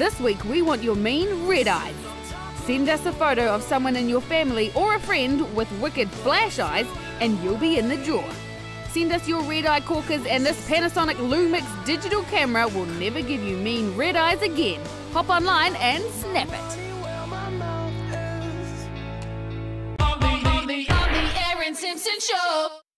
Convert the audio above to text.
This week, we want your mean red eyes. Send us a photo of someone in your family or a friend with wicked flash eyes, and you'll be in the draw. Send us your red eye corkers, and this Panasonic Lumix digital camera will never give you mean red eyes again. Hop online and snap it. On the, on the, on the Erin Simpson Show.